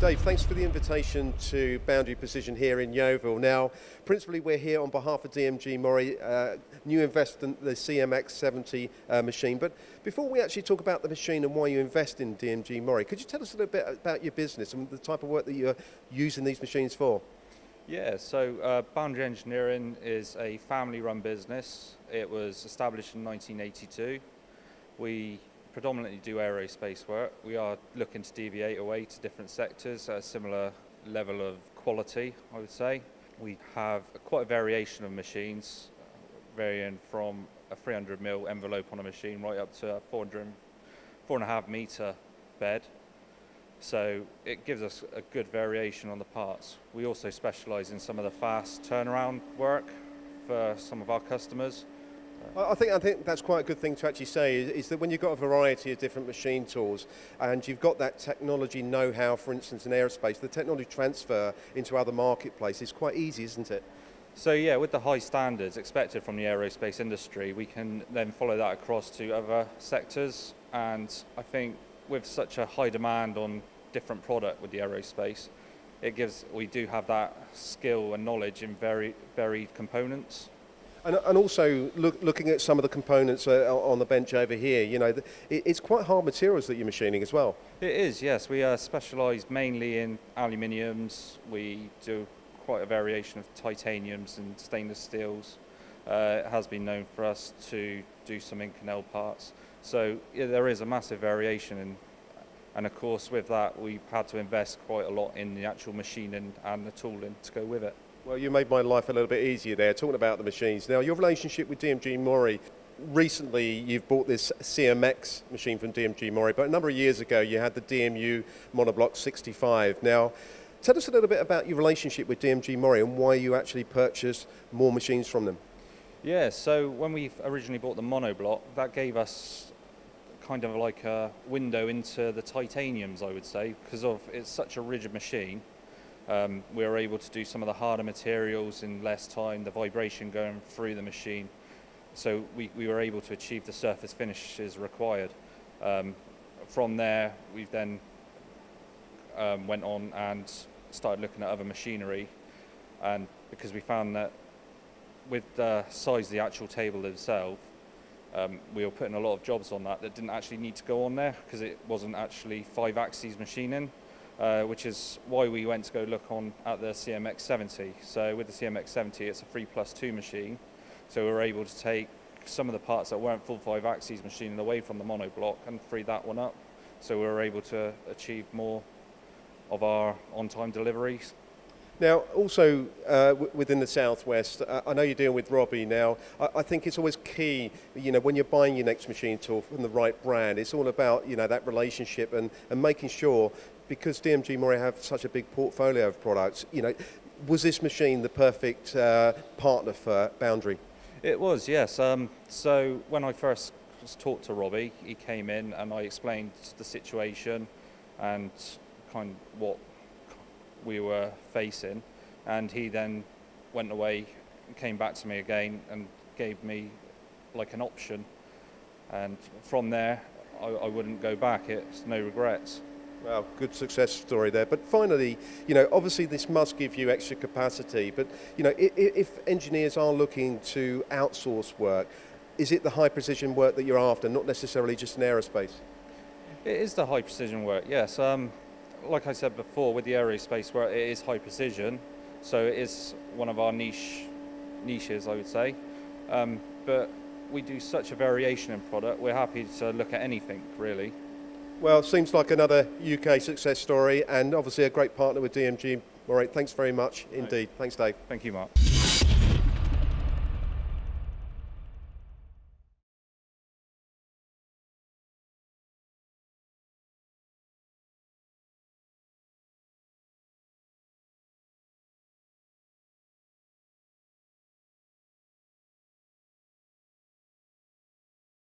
Dave, thanks for the invitation to Boundary Precision here in Yeovil. Now, principally we're here on behalf of DMG Mori, uh, new investor in the CMX70 uh, machine. But before we actually talk about the machine and why you invest in DMG Mori, could you tell us a little bit about your business and the type of work that you're using these machines for? Yeah, so uh, Boundary Engineering is a family-run business. It was established in 1982. We predominantly do aerospace work. We are looking to deviate away to different sectors at a similar level of quality, I would say. We have quite a variation of machines, varying from a 300 mil envelope on a machine right up to a 400, four and a half meter bed. So it gives us a good variation on the parts. We also specialise in some of the fast turnaround work for some of our customers. I think, I think that's quite a good thing to actually say is, is, that when you've got a variety of different machine tools and you've got that technology know-how, for instance, in aerospace, the technology transfer into other marketplaces is quite easy, isn't it? So yeah, with the high standards expected from the aerospace industry, we can then follow that across to other sectors. And I think with such a high demand on different product with the aerospace, it gives we do have that skill and knowledge in very varied components. And, and also look, looking at some of the components uh, on the bench over here, you know, the, it, it's quite hard materials that you're machining as well. It is, yes. We are specialised mainly in aluminiums. We do quite a variation of titaniums and stainless steels. Uh, it has been known for us to do some Inconel parts. So yeah, there is a massive variation in and of course with that we've had to invest quite a lot in the actual machining and the tooling to go with it. Well, you made my life a little bit easier there, talking about the machines. Now, your relationship with DMG Mori, recently you've bought this CMX machine from DMG Mori, but a number of years ago you had the DMU Monoblock 65. Now, tell us a little bit about your relationship with DMG Mori and why you actually purchased more machines from them. Yeah, so when we originally bought the monoblock, that gave us kind of like a window into the titaniums, I would say, because of it's such a rigid machine. Um, we were able to do some of the harder materials in less time, the vibration going through the machine. So we, we were able to achieve the surface finishes required. Um, from there, we then um, went on and started looking at other machinery. And because we found that with the size of the actual table itself, um, we were putting a lot of jobs on that that didn't actually need to go on there because it wasn't actually five axes machining. Uh, which is why we went to go look on at the CMX70. So with the CMX70, it's a 3 plus 2 machine. So we were able to take some of the parts that weren't full 5 axes machining away from the monoblock and free that one up. So we were able to achieve more of our on-time deliveries. Now, also uh, within the southwest, uh, I know you're dealing with Robbie now. I, I, think it's always key, you know, when you're buying your next machine tool from the right brand, it's all about, you know, that relationship and, and making sure because DMG Mori have such a big portfolio of products, you know, was this machine the perfect uh, partner for Boundary? It was, yes. Um, so when I first talked to Robbie, he came in and I explained the situation and kind of what we were facing, and he then went away, came back to me again, and gave me like an option, and from there I, I wouldn't go back. It's no regrets. Well, good success story there. But finally, you know, obviously this must give you extra capacity. But you know, if, if engineers are looking to outsource work, is it the high precision work that you're after, not necessarily just in aerospace? It is the high precision work. Yes. Um, like I said before, with the aerospace work, it is high precision, so it is one of our niche niches, I would say. Um, but we do such a variation in product. We're happy to look at anything, really. Well, seems like another UK success story and obviously a great partner with DMG. All right, thanks very much indeed. Thanks, Dave. Thank you, Mark.